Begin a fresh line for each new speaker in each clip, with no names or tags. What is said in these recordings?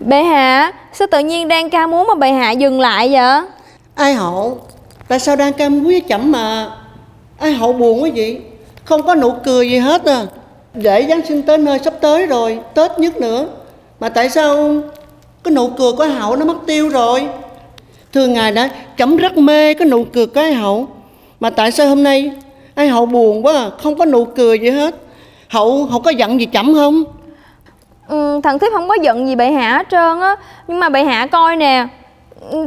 Bệ hạ, sao tự nhiên đang ca múa mà bệ hạ dừng lại vậy?
Ai hậu? Tại sao đang cam với chậm mà? Ai hậu buồn quá vậy? Không có nụ cười gì hết à. Lễ Giáng sinh tới nơi sắp tới rồi Tết nhất nữa. Mà tại sao cái nụ cười của hậu nó mất tiêu rồi? Thường ngày đã chấm rất mê cái nụ cười của ai hậu. Mà tại sao hôm nay ai hậu buồn quá à, Không có nụ cười gì hết? Hậu hậu có giận gì chậm không?
Ừ, thằng thiếp không có giận gì bệ hạ hết trơn á. Nhưng mà bệ hạ coi nè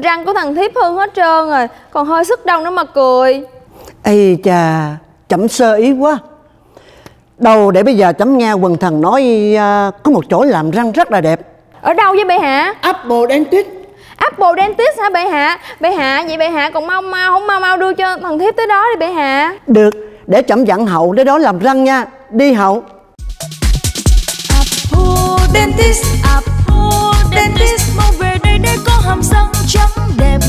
Răng của thằng thiếp hư hết trơn rồi Còn hơi sức đông nữa mà cười.
Ây chà chậm sơ ý quá. Đâu để bây giờ chấm nghe quần thần nói à, Có một chỗ làm răng rất là đẹp.
Ở đâu với bệ hạ?
Apple Dentist.
Apple Dentist hả bệ hạ? Bệ hạ, vậy bệ hạ còn mau mau, không mau mau đưa cho thằng thiếp tới đó đi bệ hạ.
Được để chậm dặn hậu đến đó làm răng nha. Đi hậu
Dentist Apple Dentist. Mau về đây để có hàm răng trắng đẹp.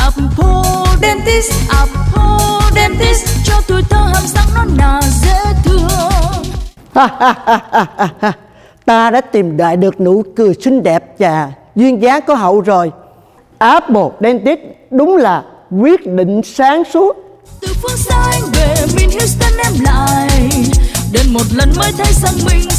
Apple Dentist Apple Dentist. Cho tuổi thơ hàm răng nó nà dễ thương.
Ta đã tìm lại được nụ cười xinh đẹp và duyên dáng của hậu rồi. Apple Dentist đúng là quyết định sáng suốt.
Từ phương xa anh về min Houston em lại. Đến một lần mới thấy rằng mình